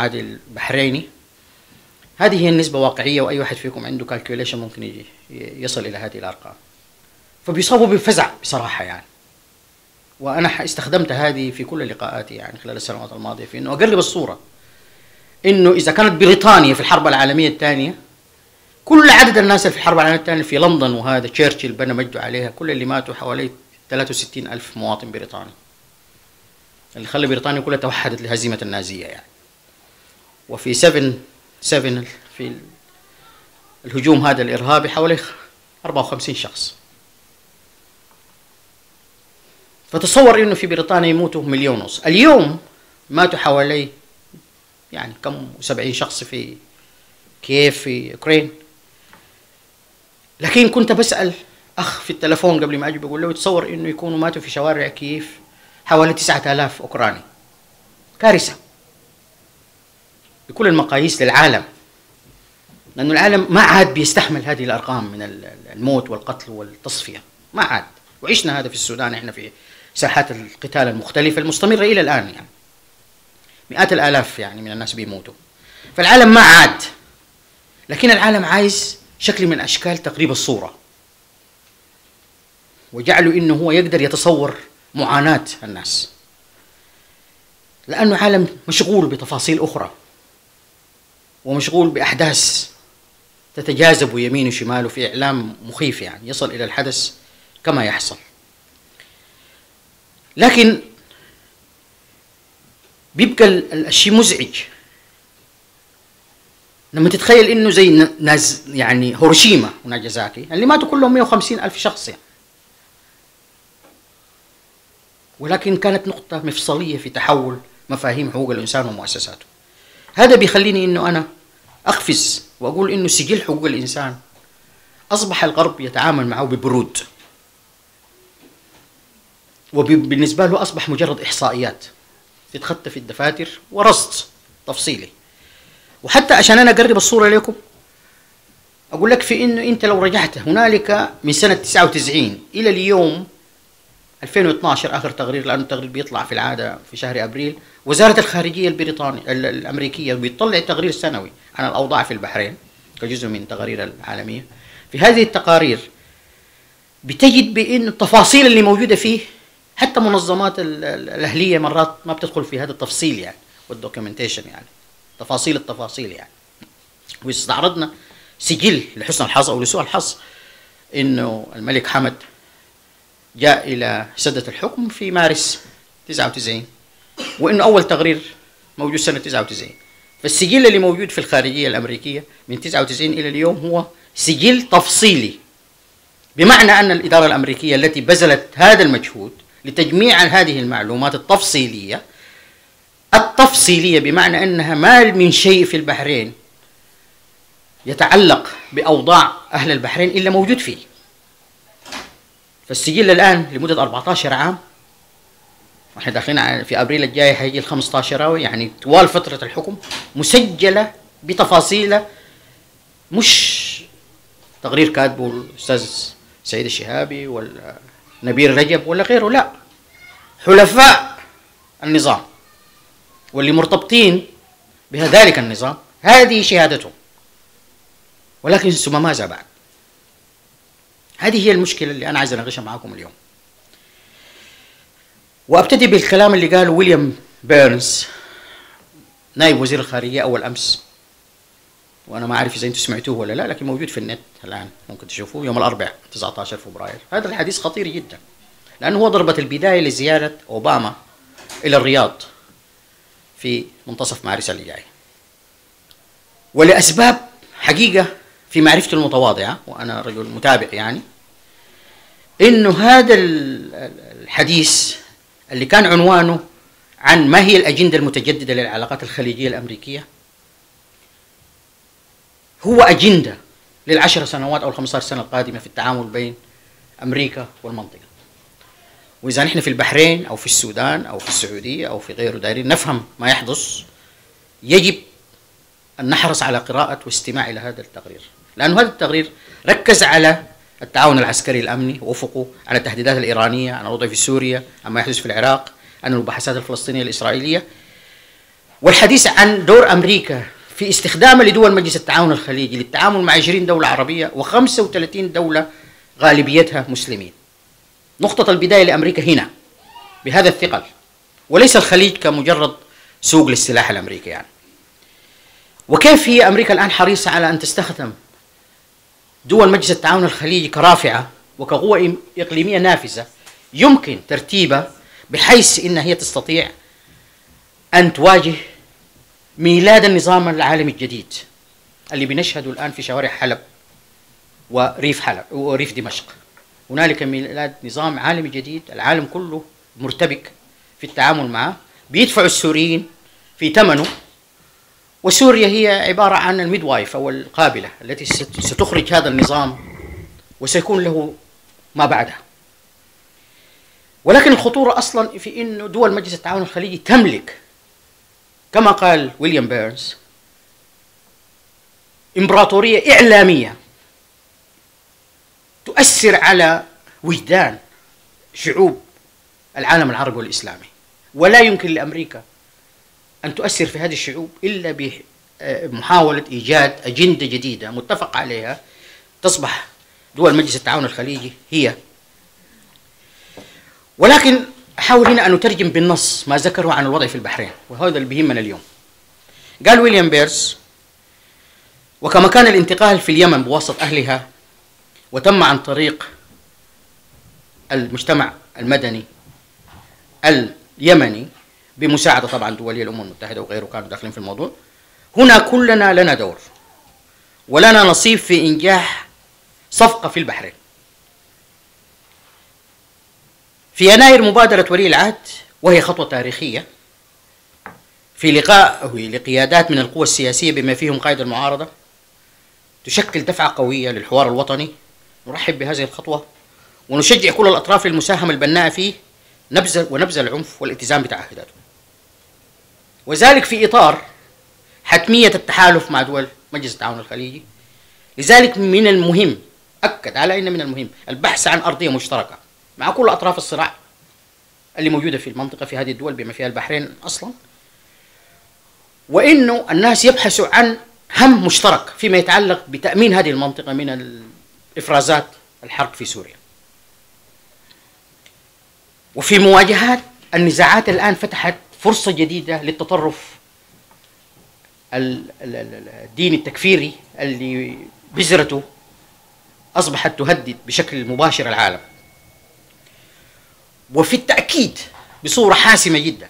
عادي البحريني. هذه هي النسبة واقعية وأي واحد فيكم عنده كالكوليشن ممكن يجي يصل إلى هذه الأرقام. فبيصابوا بفزع بصراحة يعني. وأنا استخدمت هذه في كل لقاءاتي يعني خلال السنوات الماضية في أنه أقرب الصورة. أنه إذا كانت بريطانيا في الحرب العالمية الثانية كل عدد الناس اللي في الحرب العالمية الثانية في لندن وهذا تشرشل بنى مجده عليها كل اللي ماتوا حوالي 63 ألف مواطن بريطاني. اللي خلى بريطانيا كلها توحدت لهزيمة النازية يعني. وفي 7 7 في الهجوم هذا الإرهابي حوالي 54 شخص. فتصور إنه في بريطانيا يموتوا مليون ونص اليوم ماتوا حوالي يعني كم؟ 70 شخص في كيف في أوكرين. لكن كنت بسأل أخ في التلفون قبل ما أجي بقول له تصور إنه يكونوا ماتوا في شوارع كييف حوالي 9000 أوكراني. كارثة. بكل المقاييس للعالم. لأنه العالم ما عاد بيستحمل هذه الأرقام من الموت والقتل والتصفية. ما عاد. وعشنا هذا في السودان إحنا في ساحات القتال المختلفة المستمرة إلى الآن يعني. مئات الآلاف يعني من الناس بيموتوا. فالعالم ما عاد. لكن العالم عايز شكل من أشكال تقريب الصورة. وجعلوا إنه هو يقدر يتصور معاناة الناس. لأنه عالم مشغول بتفاصيل أخرى. ومشغول بأحداث تتجاذب يمين وشمال في إعلام مخيف يعني يصل إلى الحدث كما يحصل. لكن بيبقى الشيء مزعج. لما تتخيل إنه زي ناس يعني هيروشيما وناجازاكي اللي ماتوا كلهم 150 ألف شخص يعني. ولكن كانت نقطة مفصلية في تحول مفاهيم حقوق الإنسان ومؤسساته. هذا بيخليني أنه أنا أقفز وأقول أنه سجل حقوق الإنسان. أصبح الغرب يتعامل معه ببرود. وبالنسبة له أصبح مجرد إحصائيات. تتخطى في الدفاتر ورصد تفصيلي. وحتى عشان أنا أقرب الصورة لكم أقول لك في إنه أنت لو رجعت هنالك من سنة 99 إلى اليوم 2012 آخر تقرير لأنه التقرير بيطلع في العادة في شهر أبريل. وزارة الخارجية البريطانية الأمريكية بيطلع تقرير سنوي عن الأوضاع في البحرين كجزء من التقارير العالمية. في هذه التقارير بتجد بأن التفاصيل اللي موجودة فيه حتى منظمات الأهلية مرات ما بتدخل في هذا التفصيل يعني والدوكيومنتيشن يعني. تفاصيل التفاصيل يعني. واستعرضنا سجل لحسن الحظ أو لسوء الحظ إنه الملك حمد جاء إلى سدة الحكم في مارس 99 وانه أول تقرير موجود سنة 99 فالسجل اللي موجود في الخارجية الأمريكية من 99 إلى اليوم هو سجل تفصيلي بمعنى أن الإدارة الأمريكية التي بذلت هذا المجهود لتجميع هذه المعلومات التفصيلية التفصيلية بمعنى أنها ما من شيء في البحرين يتعلق بأوضاع أهل البحرين إلا موجود فيه. فالسجل الآن لمدة 14 عام. وإحنا داخلين في أبريل الجاي هيجي ال 15 يعني طوال فترة الحكم مسجلة بتفاصيله مش تقرير كاتبه الأستاذ سيد الشهابي ولا نبيل رجب ولا غيره لا. حلفاء النظام واللي مرتبطين بذلك النظام هذه شهادتهم. ولكن ثم ماذا بعد؟ هذه هي المشكلة اللي أنا عايز أناقشها معاكم اليوم. وأبتدي بالكلام اللي قاله ويليام بيرنز نائب وزير الخارجية أول أمس. وأنا ما أعرف إذا أنتم سمعتوه ولا لا لكن موجود في النت الآن ممكن تشوفوه يوم الأربعاء 19 فبراير. هذا الحديث خطير جدا لأنه هو ضربه البداية لزيارة أوباما إلى الرياض في منتصف مارس اللي ولأسباب حقيقة في معرفتي المتواضعة وأنا رجل متابع يعني إنه هذا الحديث اللي كان عنوانه عن ما هي الأجندة المتجددة للعلاقات الخليجية الأمريكية. هو أجندة للعشر سنوات أو الخمسة سنة القادمة في التعامل بين أمريكا والمنطقة. وإذا نحن في البحرين أو في السودان أو في السعودية أو في غيره دايرين نفهم ما يحدث يجب أن نحرص على قراءة واستماع إلى هذا التقرير. لأن هذا التقرير ركز على التعاون العسكري الأمني وأفقه على التهديدات الإيرانية عن الوضع في سوريا عن ما يحدث في العراق عن المباحثات الفلسطينية الإسرائيلية والحديث عن دور أمريكا في استخدامها لدول مجلس التعاون الخليجي للتعامل مع 20 دولة عربية و35 دولة غالبيتها مسلمين. نقطة البداية لأمريكا هنا بهذا الثقل وليس الخليج كمجرد سوق للسلاح الأمريكي يعني. وكيف هي أمريكا الآن حريصة على أن تستخدم دول مجلس التعاون الخليجي كرافعة وكقوة إقليمية نافذة يمكن ترتيبها بحيث إنها هي تستطيع أن تواجه ميلاد النظام العالمي الجديد اللي بنشهده الآن في شوارع حلب وريف حلب وريف دمشق. هنالك ميلاد نظام عالمي جديد العالم كله مرتبك في التعامل معه بيدفعوا السوريين في ثمنه وسوريا هي عبارة عن الميدوايف أو القابلة التي ستخرج هذا النظام وسيكون له ما بعدها ولكن الخطورة أصلا في أن دول مجلس التعاون الخليجي تملك كما قال ويليام بيرنز إمبراطورية إعلامية تؤثر على وجدان شعوب العالم العربي والإسلامي. ولا يمكن لأمريكا أن تؤثر في هذه الشعوب إلا بمحاولة إيجاد أجندة جديدة متفق عليها تصبح دول مجلس التعاون الخليجي هي. ولكن أحاول هنا أن أترجم بالنص ما ذكره عن الوضع في البحرين وهذا اللي بيهمنا اليوم. قال ويليام بيرس وكما كان الانتقال في اليمن بواسطة أهلها وتم عن طريق المجتمع المدني اليمني بمساعدة طبعا دولية الأمم المتحدة وغيره كانوا داخلين في الموضوع. هنا كلنا لنا دور ولنا نصيب في إنجاح صفقة في البحرين. في يناير مبادرة ولي العهد وهي خطوة تاريخية في لقائه لقيادات من القوى السياسية بما فيهم قائد المعارضة تشكل دفعة قوية للحوار الوطني. نرحب بهذه الخطوة ونشجع كل الأطراف للمساهمة البناءة فيه نبذ ونبذ العنف والالتزام بتعهداته. وذلك في إطار حتمية التحالف مع دول مجلس التعاون الخليجي. لذلك من المهم أكد على أن من المهم البحث عن أرضية مشتركة مع كل أطراف الصراع اللي موجودة في المنطقة في هذه الدول بما فيها البحرين أصلا وإنه الناس يبحثوا عن هم مشترك فيما يتعلق بتأمين هذه المنطقة من إفرازات الحرب في سوريا. وفي مواجهات النزاعات الآن فتحت فرصة جديدة للتطرف الديني التكفيري اللي بذرته أصبحت تهدد بشكل مباشر العالم. وفي التأكيد بصورة حاسمة جدا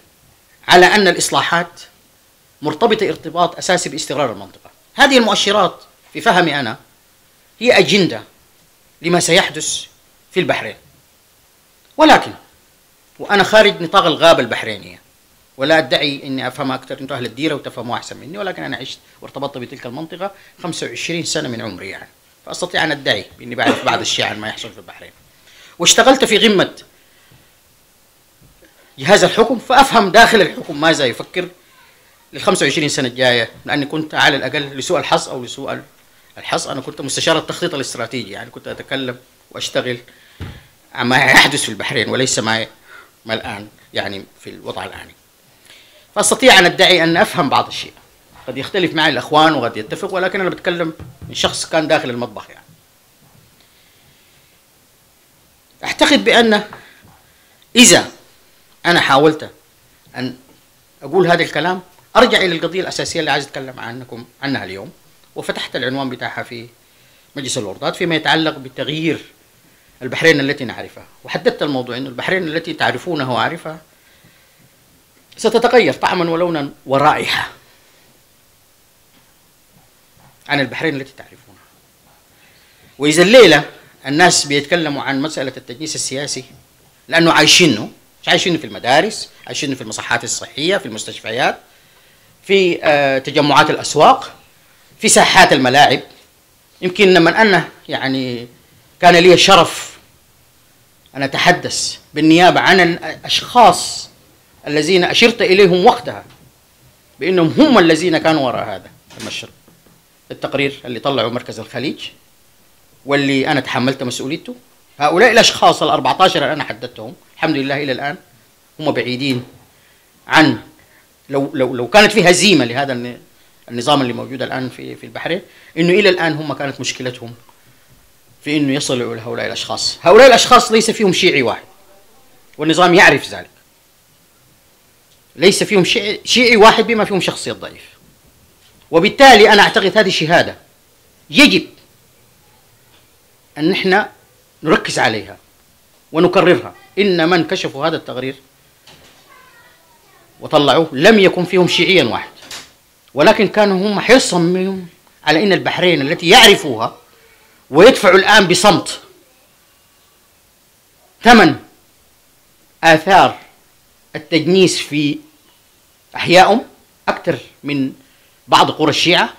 على أن الإصلاحات مرتبطة ارتباط أساسي باستقرار المنطقة. هذه المؤشرات في فهمي أنا هي أجندة لما سيحدث في البحرين. ولكن وأنا خارج نطاق الغابة البحرينية ولا أدعي أني أفهم أكثر. أنتم أهل الديرة وتفهموا أحسن مني ولكن أنا عشت وارتبطت بتلك المنطقة 25 سنة من عمري يعني. فأستطيع أن أدعي بأني بعرف بعض الشيء عن ما يحصل في البحرين. واشتغلت في غمة جهاز الحكم فأفهم داخل الحكم ماذا يفكر لل 25 سنة الجاية. لأني كنت على الأقل لسوء الحظ أو لسوء الحظ أنا كنت مستشار التخطيط الاستراتيجي يعني. كنت أتكلم وأشتغل عن ما يحدث في البحرين وليس ما ما الآن يعني في الوضع الاني فاستطيع أن أدعي أن أفهم بعض الشيء. قد يختلف معي الأخوان وقد يتفق ولكن أنا بتكلم من شخص كان داخل المطبخ يعني. أعتقد بأن إذا أنا حاولت أن أقول هذا الكلام أرجع إلى القضية الأساسية اللي عايز أتكلم عنكم عنها اليوم. وفتحت العنوان بتاعها في مجلس الوردات فيما يتعلق بتغيير البحرين التي نعرفها. وحددت الموضوع إنه البحرين التي تعرفونها واعرفها ستتغير طعما ولونا ورائحة. عن البحرين التي تعرفونها وإذا الليلة الناس بيتكلموا عن مسألة التجنيس السياسي لأنه عايشينه مش عايشين في المدارس عايشين في المصحات الصحية في المستشفيات في آه، تجمعات الأسواق في ساحات الملاعب. يمكن لما أنا يعني كان لي الشرف أن أتحدث بالنيابة عن الأشخاص الذين أشرت إليهم وقتها بأنهم هم الذين كانوا وراء هذا المشروع التقرير اللي طلعوا مركز الخليج واللي أنا تحملت مسؤوليته. هؤلاء الأشخاص ال 14 اللي أنا حددتهم الحمد لله إلى الآن هم بعيدين عن لو لو لو كانت في هزيمة لهذا النظام اللي موجود الآن في في البحرين إنه إلى الآن هم كانت مشكلتهم في إنه يصلوا إلى هؤلاء الأشخاص، هؤلاء الأشخاص ليس فيهم شيعي واحد والنظام يعرف ذلك. ليس فيهم شيعي, شيعي واحد بما فيهم شخصيه ضعيف. وبالتالي أنا أعتقد هذه شهادة يجب أن نحن نركز عليها ونكررها إن من كشفوا هذا التقرير وطلعوه لم يكن فيهم شيعيا واحد ولكن كانوا هم حرصا على إن البحرين التي يعرفوها ويدفعوا الآن بصمت ثمن آثار التجنيس في احيائهم أكثر من بعض قرى الشيعة.